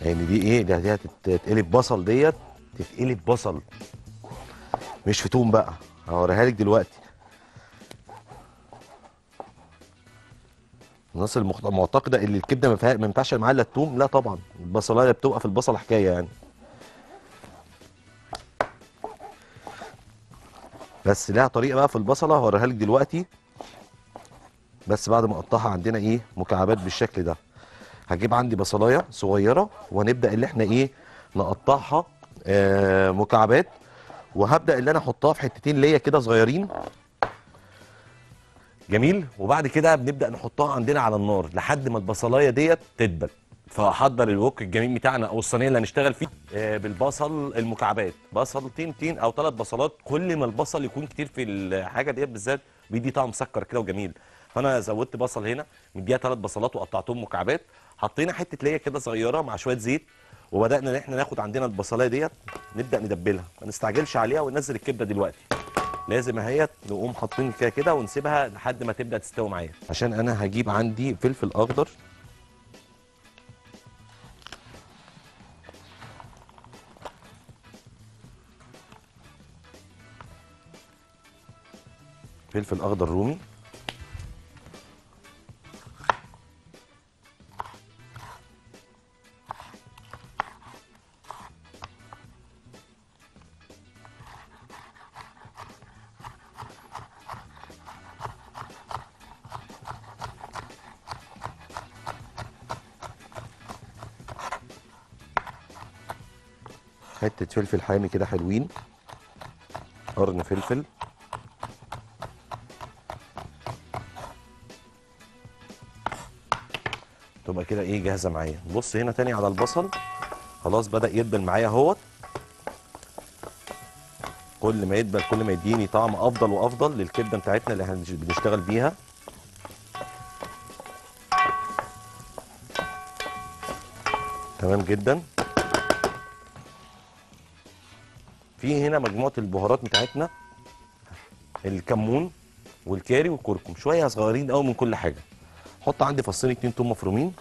يعني دي إيه؟ ده دي هتتقلب بصل ديت تتقلب بصل. مش في توم بقى. هوريها لك دلوقتي. الناس المعتقدة إن الكبدة ما فيها- ما ينفعش معاها الا التوم لا طبعا. البصلاية بتبقى في البصل حكاية يعني. بس لها طريقة بقى في البصلة هوريها لك دلوقتي. بس بعد ما أقطعها عندنا إيه؟ مكعبات بالشكل ده. هجيب عندي بصلاية صغيرة وهنبدا اللي إحنا إيه نقطعها آه مكعبات. وهبدأ اللي أنا احطها في حتتين ليا كده صغيرين. جميل؟ وبعد كده بنبدأ نحطها عندنا على النار لحد ما البصلاية ديت تدبل. فاحضر الوك الجميل بتاعنا أو الصينية اللي هنشتغل فيه آه، بالبصل المكعبات. بصلتين تين أو ثلاث بصلات كل ما البصل يكون كتير في الحاجة ديت بالذات بيدي طعم مسكر كده وجميل. فأنا زودت بصل هنا مديها ثلاث بصلات وقطعتهم مكعبات. حطينا حتة ليا كده صغيرة مع شوية زيت وبدأنا إن إحنا ناخد عندنا البصلاية ديت نبدأ ندبلها ما نستعجلش عليها وننزل الكبدة دلوقتي. لازم اهي نقوم حاطين كده كده ونسيبها لحد ما تبدأ تستوي معايا. عشان أنا هجيب عندي فلفل أخضر. فلفل أخضر رومي. حتة فلفل حامي كده حلوين. قرن فلفل. تبقى كده إيه جاهزة معايا. بص هنا تاني على البصل. خلاص بدأ يدبل معايا اهوت. كل ما يدبل كل ما يديني طعم أفضل وأفضل للكبدة بتاعتنا اللي إحنا بنشتغل بيها. تمام جدا. في هنا مجموعة البهارات بتاعتنا الكمون والكاري والكركم شوية صغيرين قوي من كل حاجة. حط عندي فصين اتنين توم مفرومين.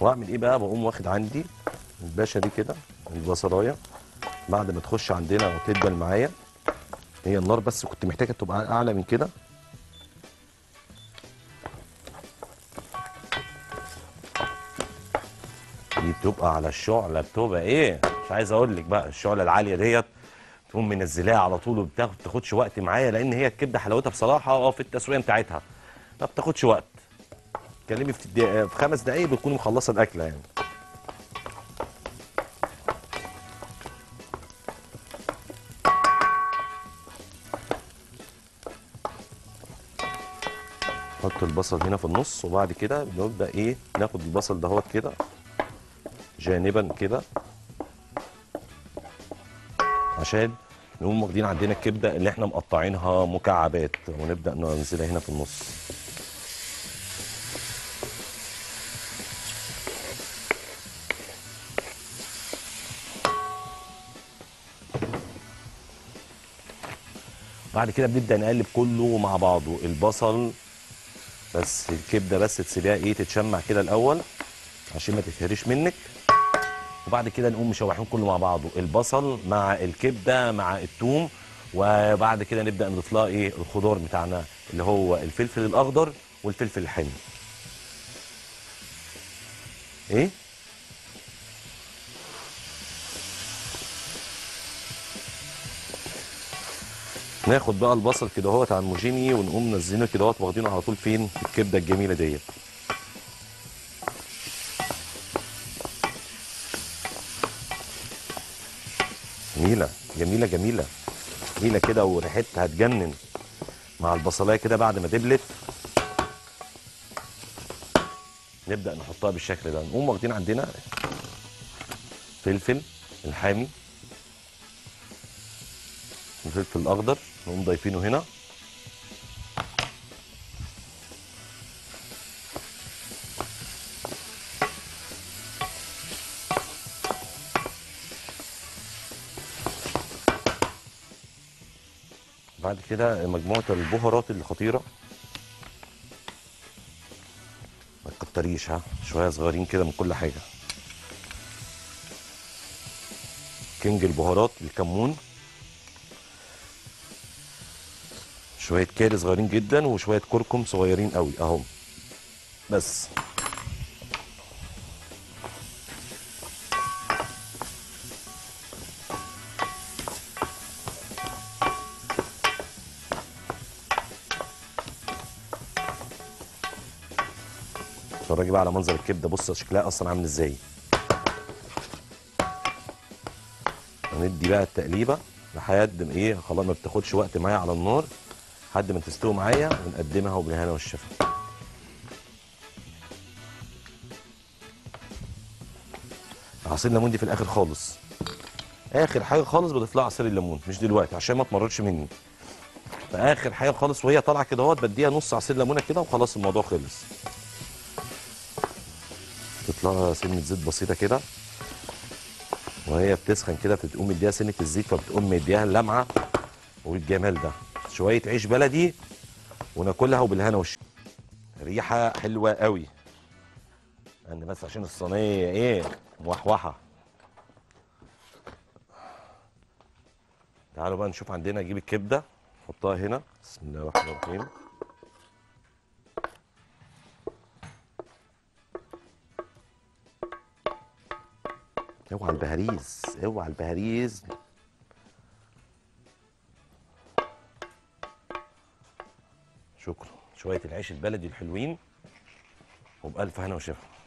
وأعمل إيه بقى؟ بقوم واخد عندي الباشا دي كده البصلاية. بعد ما تخش عندنا وتدبل معايا هي النار بس كنت محتاجه تبقى أعلى من كده. دي بتبقى على الشعلة بتبقى إيه؟ مش عايز أقول لك بقى الشعلة العالية ديت تقوم منزلاها على طول وبتاخد تاخدش وقت معايا لأن هي الكبدة حلاوتها بصراحة آه في التسوية بتاعتها. ما بتاخدش وقت. كلمي في, في خمس دقايق بتكوني مخلصة الأكلة يعني. نحط البصل هنا في النص وبعد كده بنبدأ إيه؟ ناخد البصل دهوت كده. جانبا كده. عشان نقوم واخدين عندنا الكبدة اللي إحنا مقطعينها مكعبات. ونبدأ ننزلها هنا في النص. بعد كده بنبدأ نقلب كله مع بعضه. البصل بس الكبدة بس تسيبيها إيه تتشمع كده الأول عشان ما تتهريش منك. وبعد كده نقوم مشوحين كله مع بعضه. البصل مع الكبدة مع الثوم وبعد كده نبدأ نضيف لها إيه؟ الخضار بتاعنا اللي هو الفلفل الأخضر والفلفل الحامي. إيه؟ ناخد بقى البصل كده أهوت على الموجيني ونقوم نزلينه كده أهوت واخدينه على طول فين؟ في الكبدة الجميلة ديت. جميلة جميلة جميلة. جميلة كده وريحتها هتجنن مع البصلاية كده بعد ما دبلت نبدأ نحطها بالشكل ده. نقوم واخدين عندنا فلفل الحامي الفلفل الأخضر نقوم ضايفينه هنا. بعد كده مجموعة البهارات الخطيرة. ما تكتريش ها؟ شوية صغيرين كده من كل حاجة. كينج البهارات الكمون. شوية كاري صغيرين جدا وشوية كركم صغيرين قوي أهو. بس. اتفرجي بقى على منظر الكبده. بص شكلها أصلا عامل إزاي. هندي بقى التقليبه لحد ما إيه خلاص ما بتاخدش وقت معايا على النار لحد ما تستوي معايا ونقدمها وبالهنا والشفا. عصير الليمون دي في الآخر خالص. اخر حاجة خالص بضيف لها عصير الليمون مش دلوقتي عشان ما تمررش مني. فاخر حاجة خالص وهي طالعه كده اهوت بديها نص عصير ليمونة كده وخلاص الموضوع خلص. تطلع سنة زيت بسيطة كده. وهي بتسخن كده بتقوم مديها سنة الزيت فبتقوم مديها اللمعة والجمال ده. شوية عيش بلدي وناكلها وبالهنا والشفا. ريحة حلوة قوي. أنا بس عشان الصينية إيه موحوحة. تعالوا بقى نشوف عندنا نجيب الكبدة نحطها هنا. بسم الله الرحمن الرحيم. أوعى البهاريز أوعى البهاريز. شكرا. شوية العيش البلدي الحلوين وبألف هنا وشفا.